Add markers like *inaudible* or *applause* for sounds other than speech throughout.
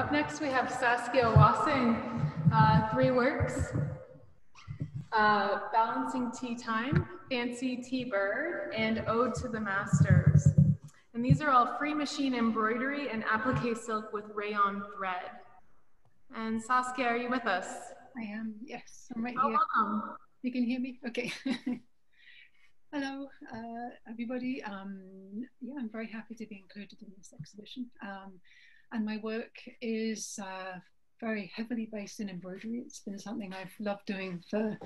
up next we have Saskia Wassing, uh, three works. Uh, Balancing Tea Time, Fancy Tea Bird, and Ode to the Masters. And these are all free machine embroidery and applique silk with rayon thread. And Saskia, are you with us? I am, yes, I'm right oh, here. Welcome. You can hear me? Okay. *laughs* Hello, uh, everybody. Um, yeah, I'm very happy to be included in this exhibition. Um, and my work is uh, very heavily based in embroidery. It's been something I've loved doing for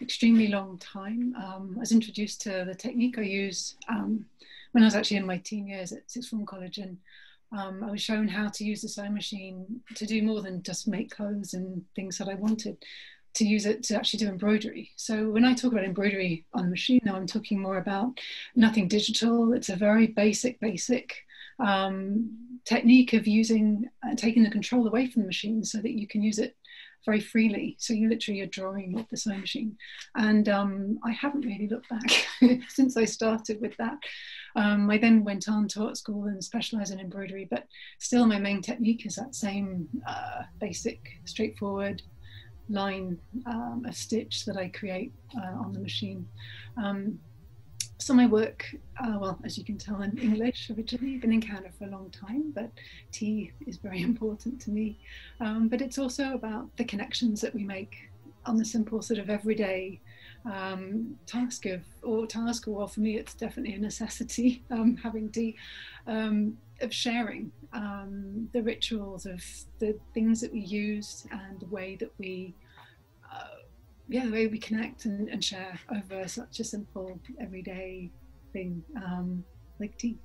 extremely long time. Um, I was introduced to the technique I use um, when I was actually in my teen years at Sixth Form College and um, I was shown how to use the sewing machine to do more than just make clothes and things that I wanted to use it to actually do embroidery. So when I talk about embroidery on the machine now, I'm talking more about nothing digital. It's a very basic, basic um, technique of using uh, taking the control away from the machine so that you can use it very freely. So you literally are drawing with the sewing machine. And um, I haven't really looked back *laughs* since I started with that. Um, I then went on to art school and specialised in embroidery, but still my main technique is that same uh, basic, straightforward, line um, a stitch that I create uh, on the machine. Um, so my work, uh, well, as you can tell, I'm English originally. I've been in Canada for a long time, but tea is very *laughs* important to me. Um, but it's also about the connections that we make on the simple sort of everyday um, task of, or task, or well, for me, it's definitely a necessity, *laughs* um, having tea, um, of sharing um, the rituals of the things that we use and the way that we, yeah, the way we connect and, and, share over such a simple everyday thing um, like tea.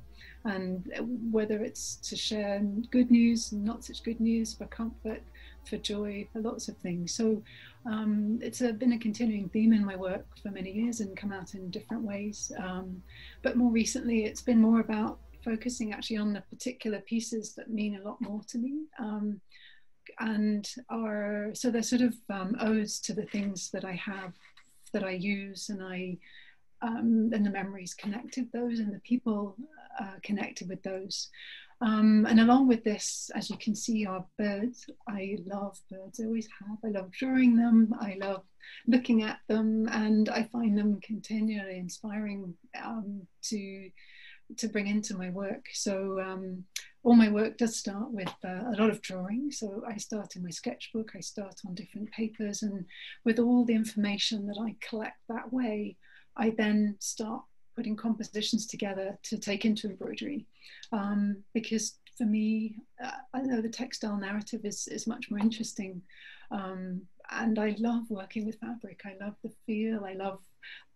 And whether it's to share good news, not such good news, for comfort, for joy, for lots of things. So um, it's a, been a continuing theme in my work for many years and come out in different ways. Um, but more recently, it's been more about focusing actually on the particular pieces that mean a lot more to me. Um, and are so they're sort of um, odes to the things that I have that I use and I um, and the memories connected those and the people uh, connected with those. Um, and along with this, as you can see, are birds. I love birds, I always have. I love drawing them, I love looking at them, and I find them continually inspiring um, to to bring into my work. So um, all my work does start with uh, a lot of drawing. So I start in my sketchbook, I start on different papers, and with all the information that I collect that way, I then start putting compositions together to take into embroidery. Um, because for me, uh, I know the textile narrative is, is much more interesting. Um, and I love working with fabric. I love the feel. I love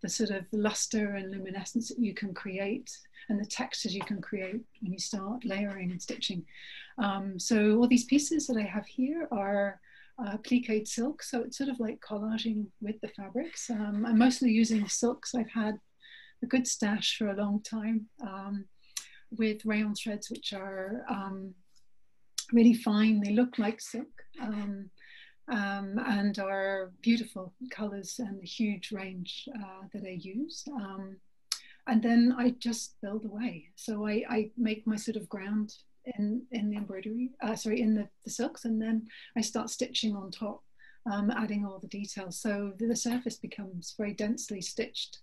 the sort of luster and luminescence that you can create and the textures you can create when you start layering and stitching. Um, so all these pieces that I have here are uh, pliqued silk. So it's sort of like collaging with the fabrics. Um, I'm mostly using silks I've had a good stash for a long time um, with rayon threads, which are um, really fine. They look like silk um, um and are beautiful colors and the huge range uh, that I use. Um, and then I just build away. So I, I, make my sort of ground in, in the embroidery, uh, sorry, in the, the silks, and then I start stitching on top. Um, adding all the details. So the surface becomes very densely stitched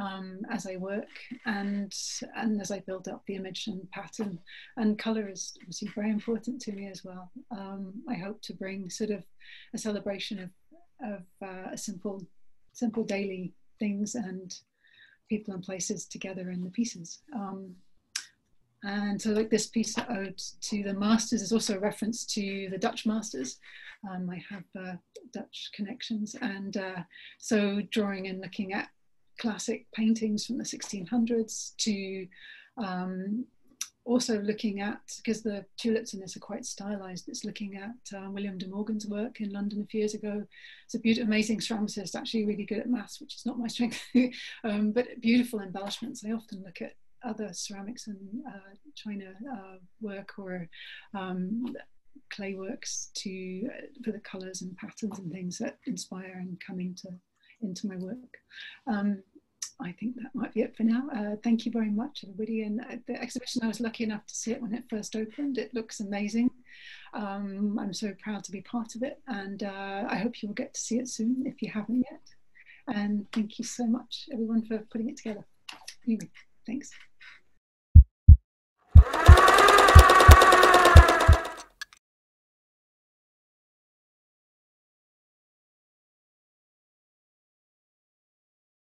um, as I work and and as I build up the image and pattern. And colour is obviously very important to me as well. Um, I hope to bring sort of a celebration of of uh, a simple simple daily things and people and places together in the pieces. Um, and so like this piece ode to the masters is also a reference to the Dutch masters. Um, I have uh, Dutch connections and uh, so drawing and looking at classic paintings from the 1600s to um, also looking at, because the tulips in this are quite stylized, it's looking at uh, William de Morgan's work in London a few years ago. It's a beautiful, amazing ceramicist, actually really good at maths, which is not my strength, *laughs* um, but beautiful embellishments. I often look at other ceramics and uh, China uh, work or um, clay works to uh, for the colors and patterns and things that inspire and come into into my work. Um, I think that might be it for now. Uh, thank you very much, everybody. And uh, the exhibition, I was lucky enough to see it when it first opened. It looks amazing. Um, I'm so proud to be part of it, and uh, I hope you will get to see it soon if you haven't yet. And thank you so much, everyone, for putting it together. Anyway, thanks.